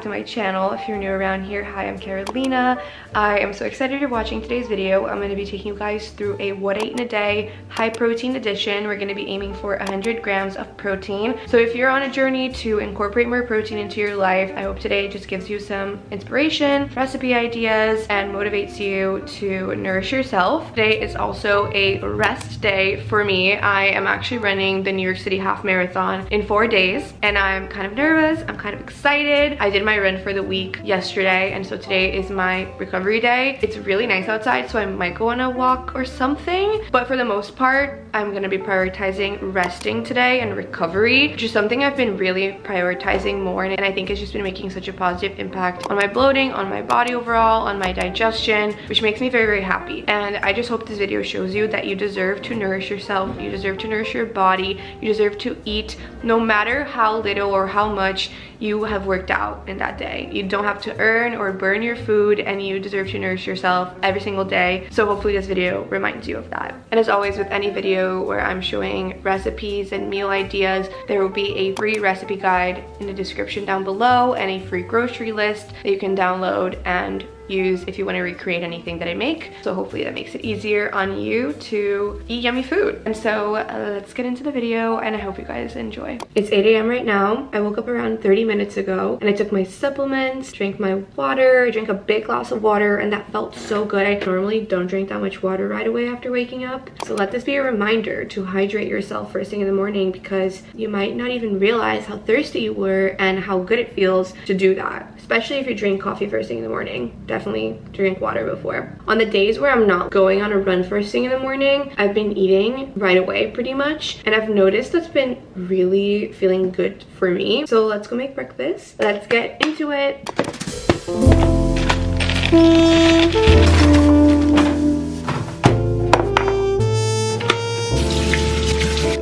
back to my channel. If you're new around here, hi, I'm Carolina. I am so excited you're watching today's video. I'm going to be taking you guys through a what I eat in a day high protein edition. We're going to be aiming for 100 grams of protein. So if you're on a journey to incorporate more protein into your life, I hope today just gives you some inspiration, recipe ideas, and motivates you to nourish yourself. Today is also a rest day for me. I am actually running the New York City Half Marathon in four days, and I'm kind of nervous. I'm kind of excited. I did my run for the week yesterday, and so today is my recovery day. It's really nice outside, so I might go on a walk or something, but for the most part, I'm gonna be prioritizing resting today and recovery, which is something I've been really prioritizing more, and I think it's just been making such a positive impact on my bloating, on my body overall, on my digestion, which makes me very, very happy. And I just hope this video shows you that you deserve to nourish yourself, you deserve to nourish your body, you deserve to eat no matter how little or how much you have worked out in that day. You don't have to earn or burn your food and you deserve to nourish yourself every single day. So hopefully this video reminds you of that. And as always with any video where I'm showing recipes and meal ideas, there will be a free recipe guide in the description down below and a free grocery list that you can download and use if you want to recreate anything that I make. So hopefully that makes it easier on you to eat yummy food. And so uh, let's get into the video and I hope you guys enjoy. It's 8 a.m. right now. I woke up around 30 minutes ago and I took my supplements, drank my water, I drank a big glass of water and that felt so good. I normally don't drink that much water right away after waking up. So let this be a reminder to hydrate yourself first thing in the morning because you might not even realize how thirsty you were and how good it feels to do that, especially if you drink coffee first thing in the morning. Definitely definitely drink water before. On the days where I'm not going on a run first thing in the morning, I've been eating right away pretty much. And I've noticed that's been really feeling good for me. So let's go make breakfast. Let's get into it.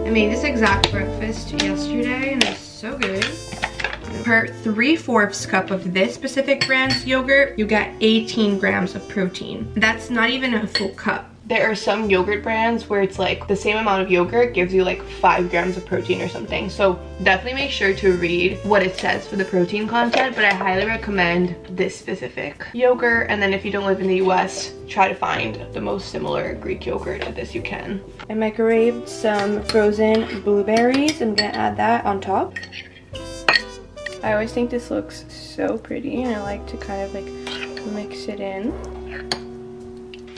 I made this exact breakfast yesterday and it's so good per 3 fourths cup of this specific brand's yogurt, you get 18 grams of protein. That's not even a full cup. There are some yogurt brands where it's like the same amount of yogurt gives you like 5 grams of protein or something. So definitely make sure to read what it says for the protein content, but I highly recommend this specific yogurt. And then if you don't live in the US, try to find the most similar Greek yogurt to this you can. I microwaved some frozen blueberries. I'm gonna add that on top. I always think this looks so pretty and I like to kind of like mix it in.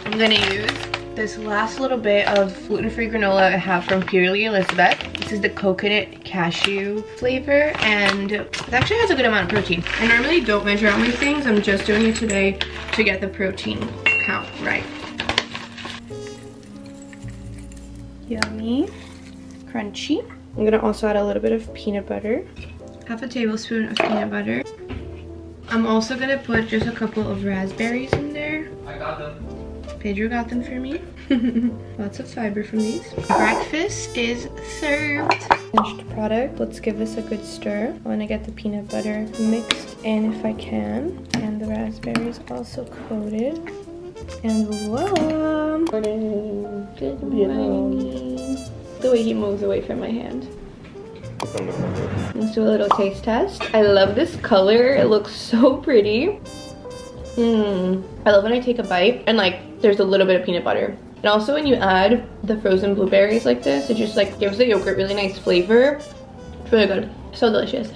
I'm gonna use this last little bit of gluten-free granola I have from Purely Elizabeth. This is the coconut cashew flavor and it actually has a good amount of protein. I normally don't measure out my things, I'm just doing it today to get the protein count right. Yummy, crunchy. I'm gonna also add a little bit of peanut butter half a tablespoon of peanut butter. I'm also gonna put just a couple of raspberries in there. I got them. Pedro got them for me. Lots of fiber from these. Breakfast is served. Finished product. Let's give this a good stir. I want to get the peanut butter mixed in if I can. And the raspberries also coated. And voila! Morning. Good morning. The way he moves away from my hand. Let's do a little taste test. I love this color. It looks so pretty. Mmm. I love when I take a bite and like there's a little bit of peanut butter. And also when you add the frozen blueberries like this, it just like gives the yogurt really nice flavor. It's really good. So delicious.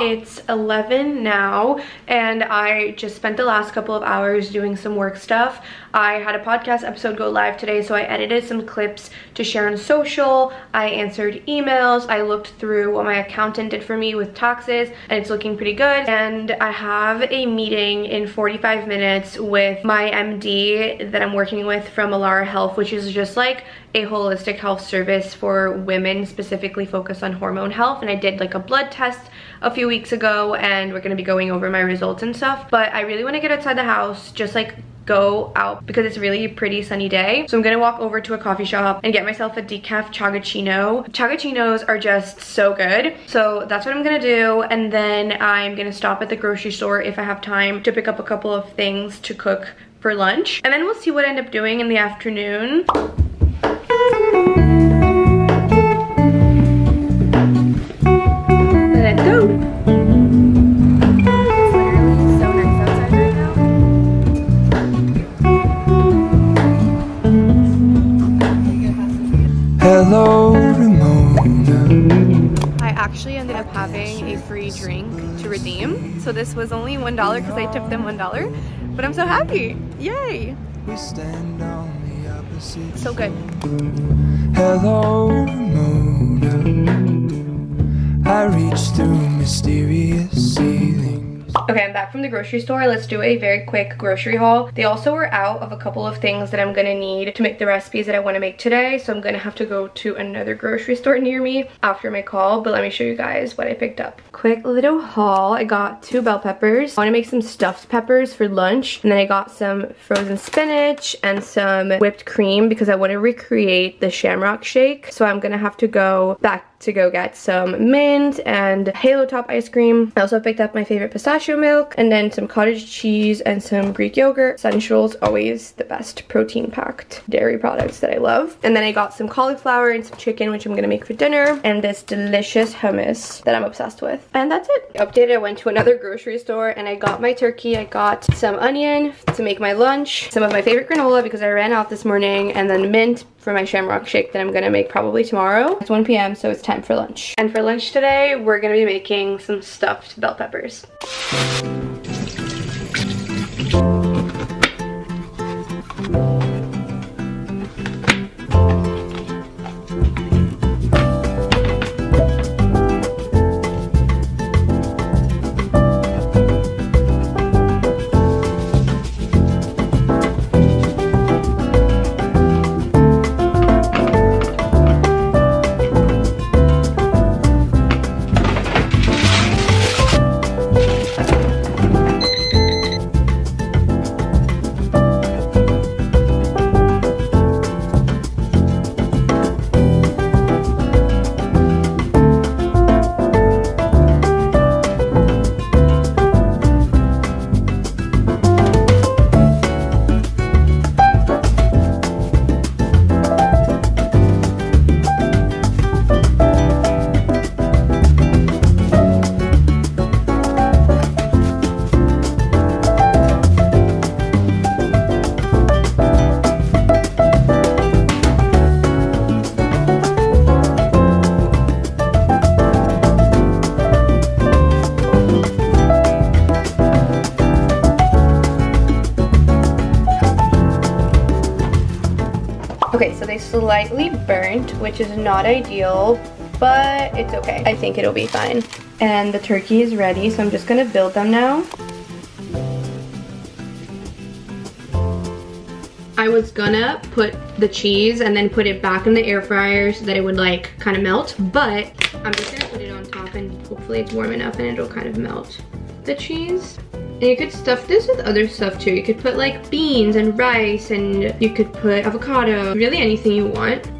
It's 11 now and I just spent the last couple of hours doing some work stuff. I had a podcast episode go live today so I edited some clips to share on social. I answered emails. I looked through what my accountant did for me with taxes and it's looking pretty good. And I have a meeting in 45 minutes with my MD that I'm working with from Allara Health which is just like a holistic health service for women specifically focused on hormone health and I did like a blood test a few weeks ago and we're gonna be going over my results and stuff but I really want to get outside the house just like go out because it's really pretty sunny day. So I'm gonna walk over to a coffee shop and get myself a decaf chagachino. Chagachinos are just so good. So that's what I'm gonna do. And then I'm gonna stop at the grocery store if I have time to pick up a couple of things to cook for lunch. And then we'll see what I end up doing in the afternoon. Let go. Hello, Ramona. I actually ended up having a free drink to redeem. So this was only $1 because I tipped them $1. But I'm so happy. Yay. We stand so good. Hello, moon. I reach through mysterious ceilings. Okay, I'm back from the grocery store. Let's do a very quick grocery haul. They also were out of a couple of things that I'm gonna need to make the recipes that I wanna make today. So I'm gonna have to go to another grocery store near me after my call. But let me show you guys what I picked up. Quick little haul. I got two bell peppers. I wanna make some stuffed peppers for lunch. And then I got some frozen spinach and some whipped cream because I wanna recreate the shamrock shake. So I'm gonna have to go back to go get some mint and halo top ice cream. I also picked up my favorite pistachio milk and then some cottage cheese and some Greek yogurt. Essentials, always the best protein packed dairy products that I love. And then I got some cauliflower and some chicken which I'm gonna make for dinner and this delicious hummus that I'm obsessed with. And that's it. Updated, I went to another grocery store and I got my turkey. I got some onion to make my lunch, some of my favorite granola because I ran out this morning and then mint for my shamrock shake that I'm gonna make probably tomorrow. It's 1 p.m. so it's time for lunch. And for lunch today, we're gonna be making some stuffed bell peppers. Slightly burnt, which is not ideal, but it's okay. I think it'll be fine. And the turkey is ready, so I'm just gonna build them now. I was gonna put the cheese and then put it back in the air fryer so that it would like kind of melt, but I'm just gonna put it on top and hopefully it's warm enough and it'll kind of melt the cheese. And you could stuff this with other stuff too. You could put like beans and rice and you could put avocado, really anything you want.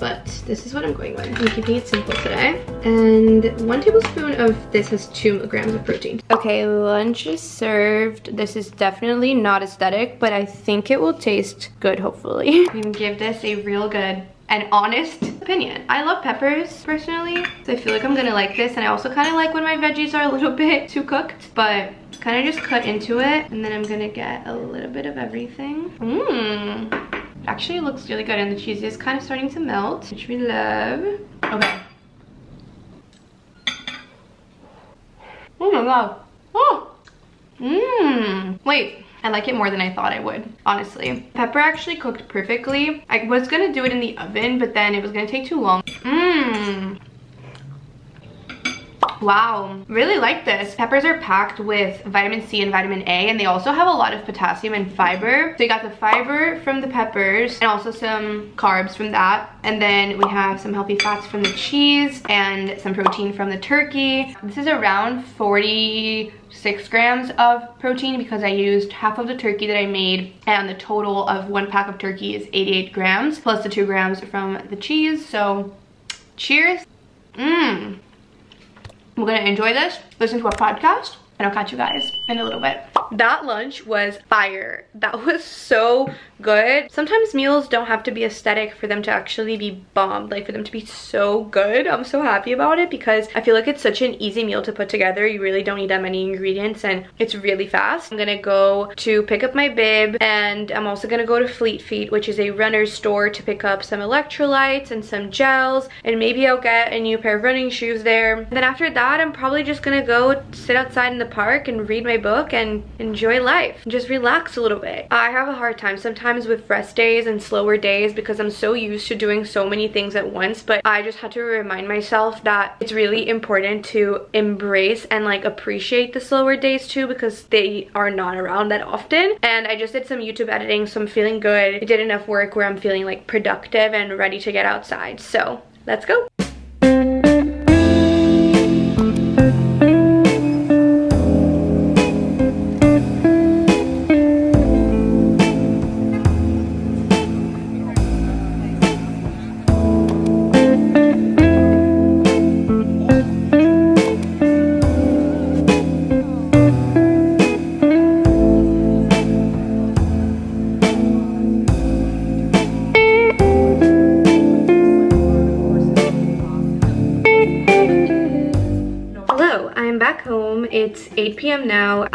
But this is what I'm going with. I'm keeping it simple today. And one tablespoon of this has two grams of protein. Okay, lunch is served. This is definitely not aesthetic, but I think it will taste good, hopefully. I'm gonna give this a real good and honest opinion. I love peppers personally, so I feel like I'm gonna like this. And I also kind of like when my veggies are a little bit too cooked, but kind of just cut into it and then I'm gonna get a little bit of everything. Mmm. Actually looks really good and the cheese is kind of starting to melt, which we love. Okay. Oh my god. Oh! Mmm. Wait, I like it more than I thought I would, honestly. Pepper actually cooked perfectly. I was gonna do it in the oven, but then it was gonna take too long. Mmm. Wow, really like this. Peppers are packed with vitamin C and vitamin A and they also have a lot of potassium and fiber. So you got the fiber from the peppers and also some carbs from that. And then we have some healthy fats from the cheese and some protein from the turkey. This is around 46 grams of protein because I used half of the turkey that I made and the total of one pack of turkey is 88 grams plus the two grams from the cheese. So cheers. Mmm. We're gonna enjoy this, listen to a podcast, and I'll catch you guys in a little bit. That lunch was fire. That was so good. Sometimes meals don't have to be aesthetic for them to actually be bomb, like for them to be so good. I'm so happy about it because I feel like it's such an easy meal to put together. You really don't need that many ingredients and it's really fast. I'm gonna go to pick up my bib and I'm also gonna go to Fleet Feet, which is a runner's store to pick up some electrolytes and some gels and maybe I'll get a new pair of running shoes there. And then after that, I'm probably just gonna go sit outside in the park and read my book and enjoy life. Just relax a little bit. I have a hard time sometimes with rest days and slower days because I'm so used to doing so many things at once, but I just had to remind myself that it's really important to embrace and like appreciate the slower days too because they are not around that often. And I just did some YouTube editing, so I'm feeling good. I did enough work where I'm feeling like productive and ready to get outside. So let's go.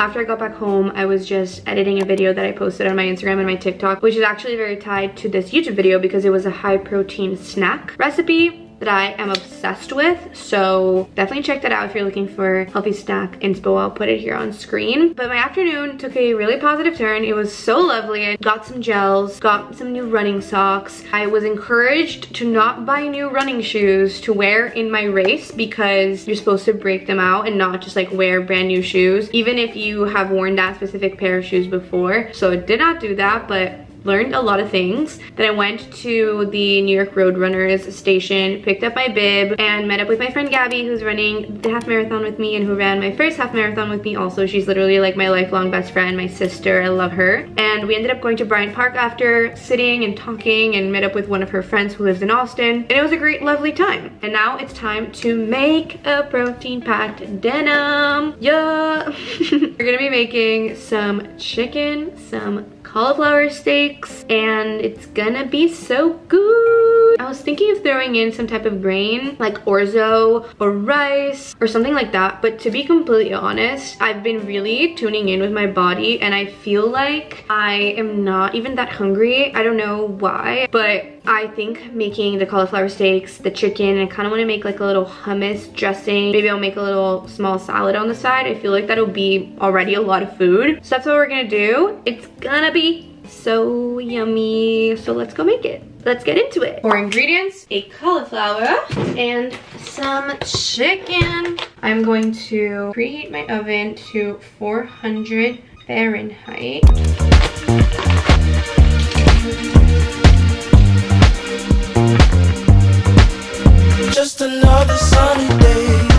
After I got back home, I was just editing a video that I posted on my Instagram and my TikTok, which is actually very tied to this YouTube video because it was a high protein snack recipe that I am obsessed with. So definitely check that out if you're looking for healthy snack inspo. I'll put it here on screen. But my afternoon took a really positive turn. It was so lovely. I got some gels, got some new running socks. I was encouraged to not buy new running shoes to wear in my race because you're supposed to break them out and not just like wear brand new shoes, even if you have worn that specific pair of shoes before. So I did not do that, but learned a lot of things. Then I went to the New York Roadrunners station, picked up my bib, and met up with my friend Gabby, who's running the half marathon with me and who ran my first half marathon with me also. She's literally like my lifelong best friend, my sister. I love her. And we ended up going to Bryant Park after sitting and talking and met up with one of her friends who lives in Austin. And it was a great, lovely time. And now it's time to make a protein-packed denim. Yeah! We're gonna be making some chicken, some cauliflower steaks and it's gonna be so good. I was thinking of throwing in some type of grain like orzo or rice or something like that but to be completely honest I've been really tuning in with my body and I feel like I am not even that hungry. I don't know why but I think making the cauliflower steaks, the chicken, I kind of want to make like a little hummus dressing. Maybe I'll make a little small salad on the side. I feel like that'll be already a lot of food. So that's what we're gonna do. It's gonna be so yummy. So let's go make it. Let's get into it. For ingredients, a cauliflower and some chicken. I'm going to preheat my oven to 400 Fahrenheit. Just another sunny day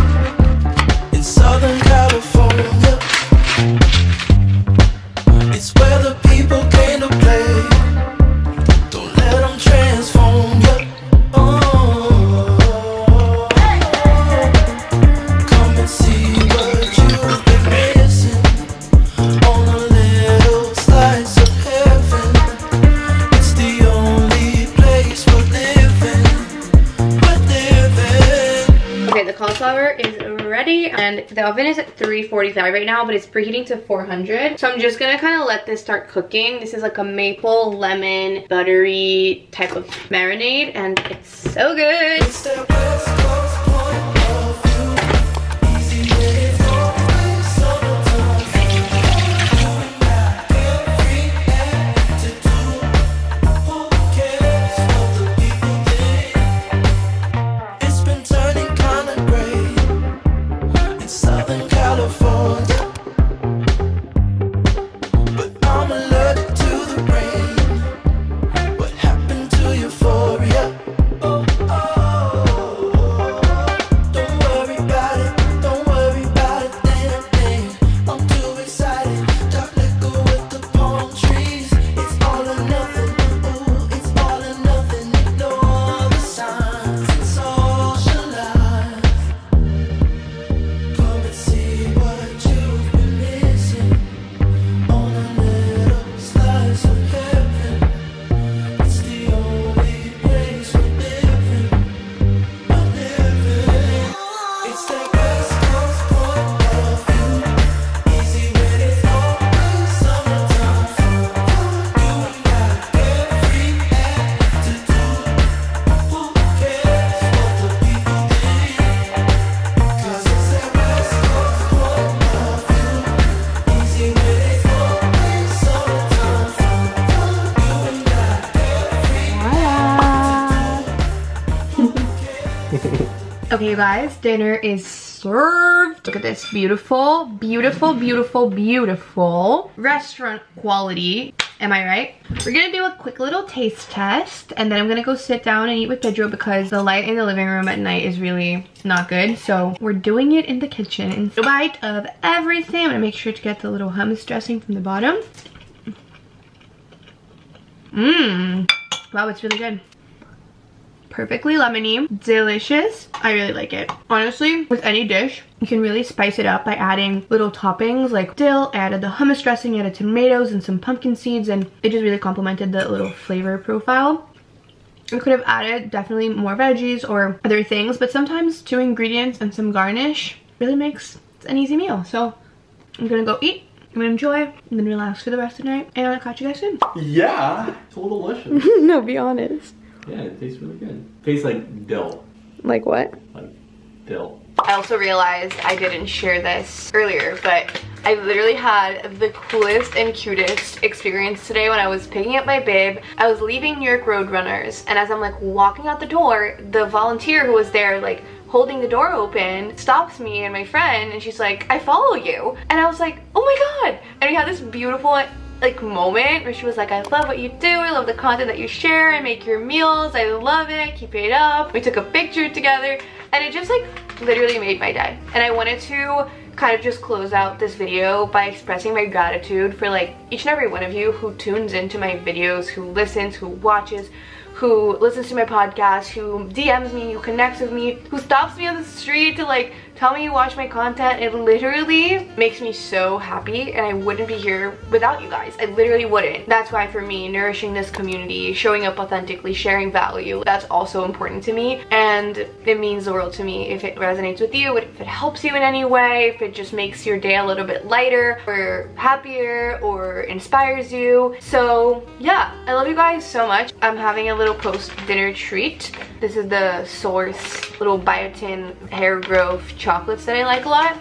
the oven is at 345 right now but it's preheating to 400 so i'm just gonna kind of let this start cooking. This is like a maple lemon buttery type of marinade and it's so good you guys, dinner is served. Look at this beautiful, beautiful, beautiful, beautiful restaurant quality. Am I right? We're gonna do a quick little taste test and then I'm gonna go sit down and eat with Pedro because the light in the living room at night is really not good. So we're doing it in the kitchen. And a bite of everything. I'm gonna make sure to get the little hummus dressing from the bottom. Mmm. Wow, it's really good perfectly lemony, delicious. I really like it. Honestly, with any dish, you can really spice it up by adding little toppings like dill. I added the hummus dressing, added tomatoes and some pumpkin seeds, and it just really complemented the little flavor profile. I could have added definitely more veggies or other things, but sometimes two ingredients and some garnish really makes an easy meal. So I'm gonna go eat, I'm gonna enjoy, and then relax for the rest of the night, and I'll catch you guys soon. Yeah, it's all delicious. no, be honest. Yeah, it tastes really good. Tastes like dill. Like what? Like dill. I also realized I didn't share this earlier, but I literally had the coolest and cutest experience today when I was picking up my babe. I was leaving New York Roadrunners, and as I'm like walking out the door, the volunteer who was there like holding the door open stops me and my friend and she's like, I follow you. And I was like, oh my god. And we had this beautiful like moment where she was like, I love what you do. I love the content that you share. I make your meals. I love it. Keep it up. We took a picture together and it just like literally made my day. And I wanted to kind of just close out this video by expressing my gratitude for like each and every one of you who tunes into my videos, who listens, who watches, who listens to my podcast, who DMs me, who connects with me, who stops me on the street to like tell me you watch my content. It literally makes me so happy and I wouldn't be here without you guys. I literally wouldn't. That's why for me, nourishing this community, showing up authentically, sharing value, that's also important to me. And it means the world to me if it resonates with you, if it helps you in any way, if it just makes your day a little bit lighter or happier or inspires you. So yeah, I love you guys so much. I'm having a little post-dinner treat. This is the Sourse little biotin hair growth chocolates that I like a lot.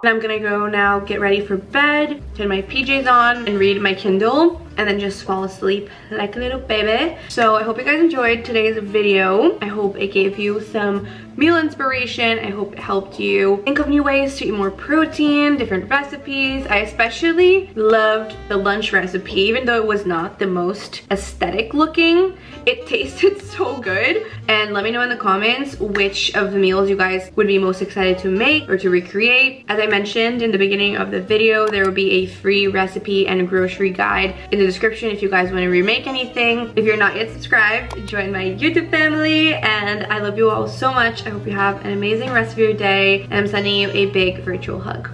And I'm gonna go now get ready for bed, turn my PJs on, and read my Kindle and then just fall asleep like a little baby. So I hope you guys enjoyed today's video. I hope it gave you some meal inspiration. I hope it helped you think of new ways to eat more protein, different recipes. I especially loved the lunch recipe, even though it was not the most aesthetic looking. It tasted so good. And let me know in the comments which of the meals you guys would be most excited to make or to recreate. As I mentioned in the beginning of the video, there will be a free recipe and a grocery guide in the description if you guys want to remake anything. If you're not yet subscribed, join my YouTube family and I love you all so much. I hope you have an amazing rest of your day and I'm sending you a big virtual hug.